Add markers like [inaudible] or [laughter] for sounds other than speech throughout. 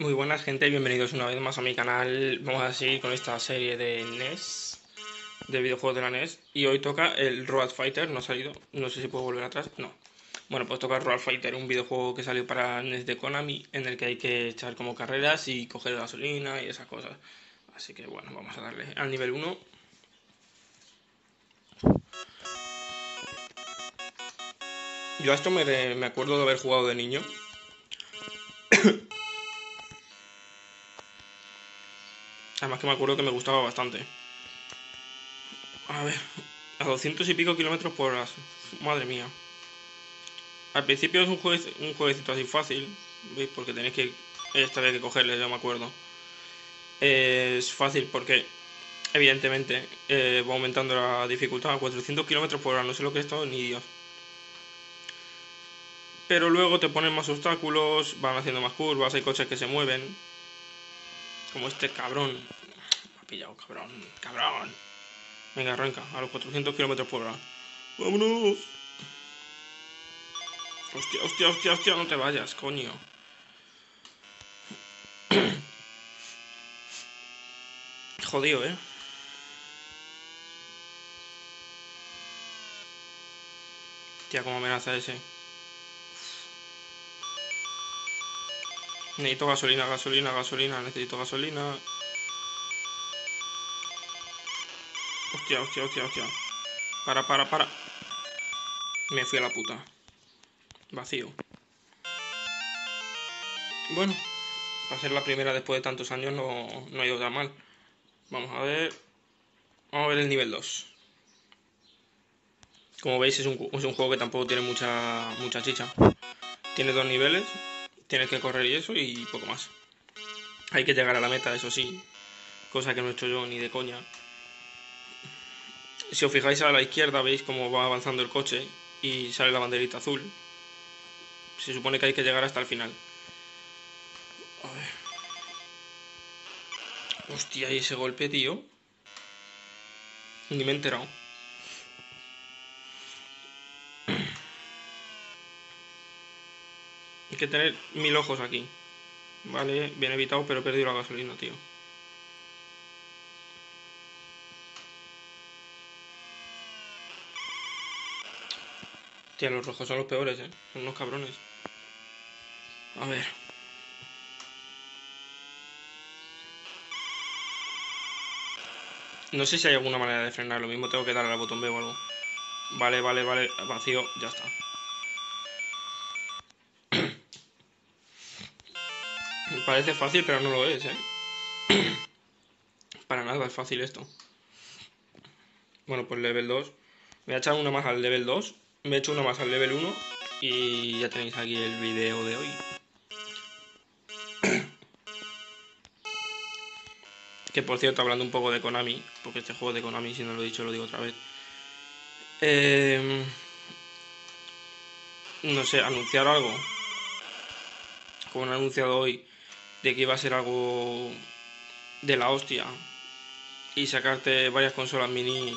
Muy buenas gente, bienvenidos una vez más a mi canal. Vamos a seguir con esta serie de NES, de videojuegos de la NES. Y hoy toca el Road Fighter, no ha salido, no sé si puedo volver atrás, no. Bueno, pues toca Road Fighter, un videojuego que salió para NES de Konami, en el que hay que echar como carreras y coger gasolina y esas cosas. Así que bueno, vamos a darle al nivel 1. Yo a esto me, me acuerdo de haber jugado de niño. [coughs] Además que me acuerdo que me gustaba bastante. A ver, a 200 y pico kilómetros por hora. Madre mía. Al principio es un, juez, un jueguecito así fácil, ¿veis? Porque tenéis que... Esta vez que cogerle, ya me acuerdo. es fácil porque, evidentemente, eh, va aumentando la dificultad a 400 kilómetros por hora. No sé lo que es esto, ni Dios. Pero luego te ponen más obstáculos, van haciendo más curvas, hay coches que se mueven. Como este cabrón. Me ha pillado, cabrón. Cabrón. Venga, arranca. A los 400 kilómetros por hora. ¡Vámonos! Hostia, hostia, hostia, hostia. No te vayas, coño. [clears throat] Jodido, ¿eh? Tía, como amenaza ese. Necesito gasolina, gasolina, gasolina, necesito gasolina. Hostia, hostia, hostia, hostia. Para, para, para. Me fui a la puta. Vacío. Bueno, para ser la primera después de tantos años no, no ha ido tan mal. Vamos a ver. Vamos a ver el nivel 2. Como veis es un, es un juego que tampoco tiene mucha, mucha chicha. Tiene dos niveles, tienes que correr y eso y poco más. Hay que llegar a la meta, eso sí, cosa que no he hecho yo ni de coña. Si os fijáis a la izquierda veis cómo va avanzando el coche y sale la banderita azul. Se supone que hay que llegar hasta el final. A ver. Hostia, y ese golpe, tío. Ni me he enterado. Hay que tener mil ojos aquí. Vale, bien evitado, pero he perdido la gasolina, tío. Tía, los rojos son los peores, ¿eh? Son unos cabrones. A ver. No sé si hay alguna manera de frenar. Lo mismo tengo que darle al botón B o algo. Vale, vale, vale. Vacío. Ya está. Parece fácil, pero no lo es, ¿eh? [clears throat] Para nada es fácil esto. Bueno, pues level 2. Me voy a echar una más al level 2. Me he hecho una más al level 1. Y ya tenéis aquí el video de hoy. [clears throat] que por cierto, hablando un poco de Konami, porque este juego de Konami, si no lo he dicho, lo digo otra vez. Eh, no sé, anunciar algo. Como han anunciado hoy de que iba a ser algo de la hostia y sacarte varias consolas mini,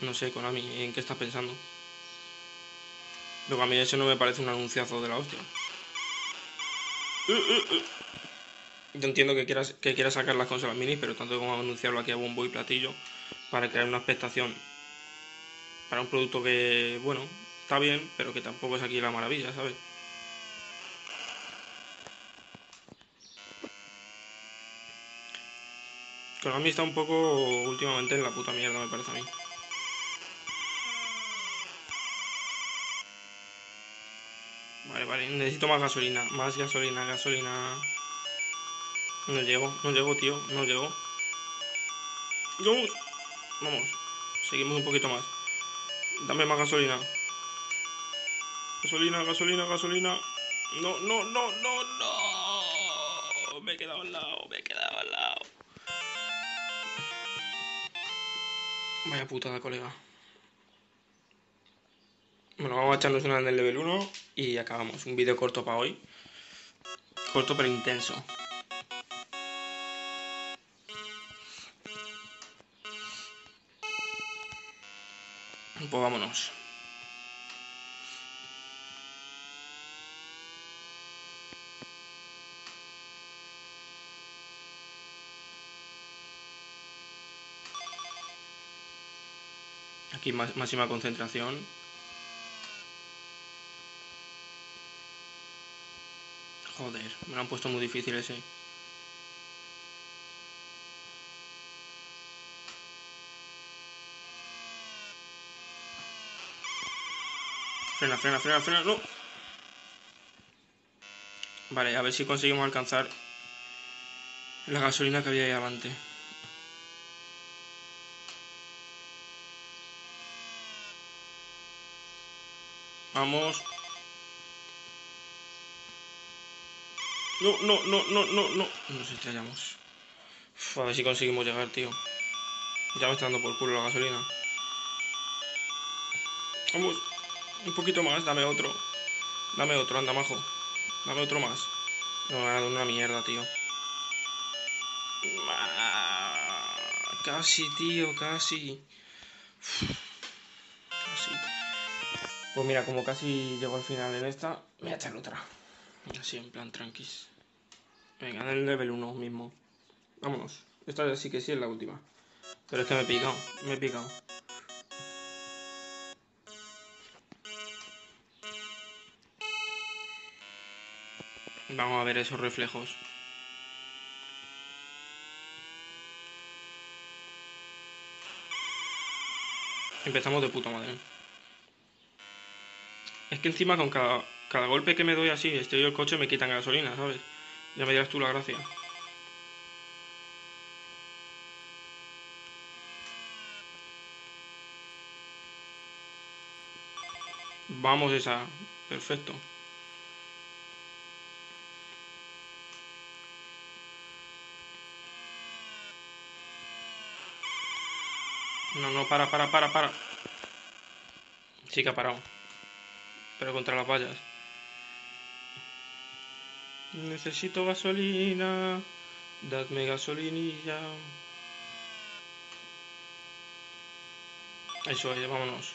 no sé, Konami, ¿en qué estás pensando? Luego a mí eso no me parece un anunciazo de la hostia. Yo entiendo que quieras que quieras sacar las consolas mini, pero tanto como anunciarlo aquí a bombo y platillo para crear una expectación para un producto que, bueno, está bien, pero que tampoco es aquí la maravilla, ¿sabes? Konami está un poco últimamente en la puta mierda, me parece a mí. Vale, vale, necesito más gasolina, más gasolina, gasolina. No llego, no llego, tío, no llego. Vamos, vamos, seguimos un poquito más. Dame más gasolina. Gasolina, gasolina, gasolina. No, no, no, no, no. Me he quedado al lado, me he quedado al lado. Vaya putada, colega. Bueno, vamos a echarnos una en el level 1 y acabamos. Un vídeo corto para hoy. Corto pero intenso. Pues vámonos. Aquí máxima concentración. Joder, me lo han puesto muy difícil ese. Frena, frena, frena, frena, no. Vale, a ver si conseguimos alcanzar la gasolina que había ahí adelante. Vamos. No, no, no, no, no, no. Nos estrellamos. a ver si conseguimos llegar, tío. Ya me está dando por culo la gasolina. Vamos. Un poquito más, dame otro. Dame otro, anda, majo. Dame otro más. No, me ha dado una mierda, tío. Casi, tío. Casi. Pues mira, como casi llego al final en esta, voy a echar otra. Así, en plan tranquis. Venga, del level 1 mismo. Vámonos. Esta sí que sí es la última. Pero es que me he picado, me he picado. Vamos a ver esos reflejos. Empezamos de puta madre. Es que encima con cada, cada golpe que me doy así, estoy el coche, me quitan gasolina, ¿sabes? Ya me dirás tú la gracia. Vamos esa. Perfecto. No, no, para, para, para, para. Sí que ha parado. Pero contra las vallas. Necesito gasolina. Dadme gasolinilla. Eso es, vámonos.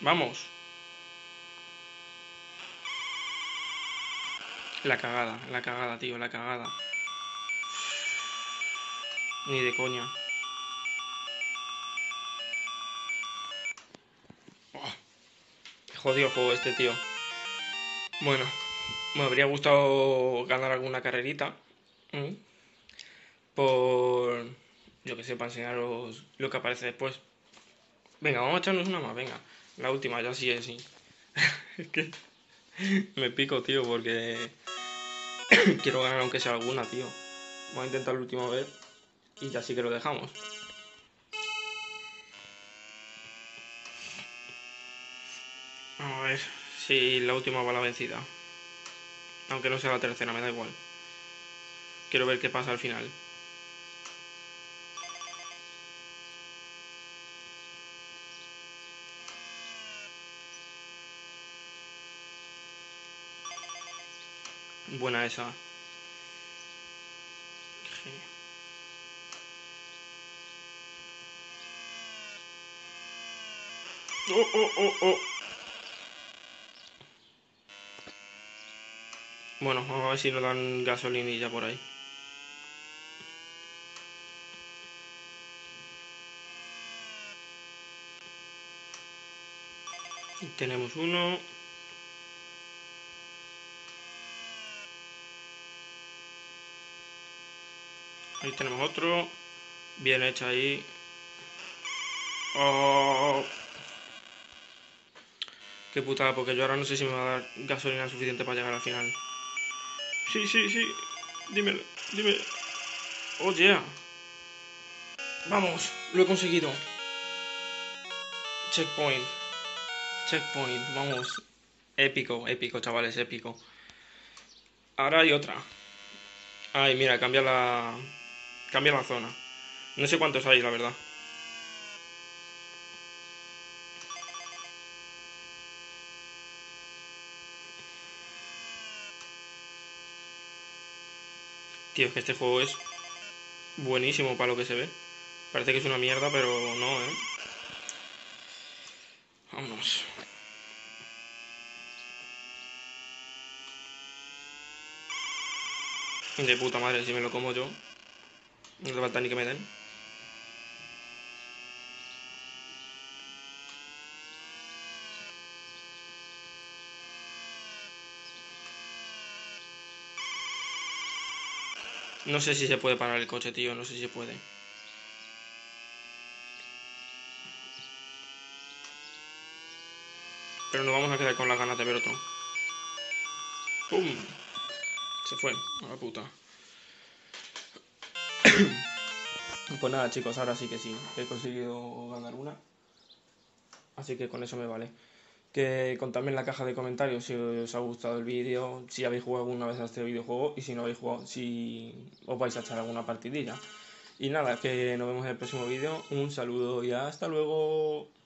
Vamos. La cagada, la cagada, tío, la cagada. Ni de coña. Jodido juego este, tío. Bueno, me habría gustado ganar alguna carrerita. Por... Yo que sé, para enseñaros lo que aparece después. Venga, vamos a echarnos una más, venga. La última, ya sí es, sí. [laughs] es que me pico, tío, porque [coughs] Quiero ganar aunque sea alguna, tío. Vamos a intentar la última vez y ya sí que lo dejamos. A ver si la última va la vencida. Aunque no sea la tercera, me da igual. Quiero ver qué pasa al final. Buena esa. Oh, oh, oh, oh. Bueno, vamos a ver si nos dan gasolinilla por ahí. Tenemos uno. Ahí tenemos otro. Bien hecho ahí. Oh. Qué putada, porque yo ahora no sé si me va a dar gasolina suficiente para llegar al final. Sí, sí, sí. Dime, dime. Oh, yeah. Vamos, lo he conseguido. Checkpoint. Checkpoint, vamos. Épico, épico, chavales, épico. Ahora hay otra. Ay, mira, cambia la... Cambia la zona. No sé cuántos hay, la verdad. Tío, es que este juego es buenísimo para lo que se ve. Parece que es una mierda, pero no, ¿eh? Vamos. De puta madre, si me lo como yo. No te falta ni que me den. No sé si se puede parar el coche, tío. No sé si se puede. Pero nos vamos a quedar con las ganas de ver otro. ¡Pum! Se fue, a la puta. [coughs] pues nada, chicos, ahora sí que sí. He conseguido ganar una. Así que con eso me vale. Que contadme en la caja de comentarios si os ha gustado el vídeo, si habéis jugado alguna vez a este videojuego y si no habéis jugado, si os vais a echar alguna partidilla. Y nada, que nos vemos en el próximo vídeo. Un saludo y hasta luego.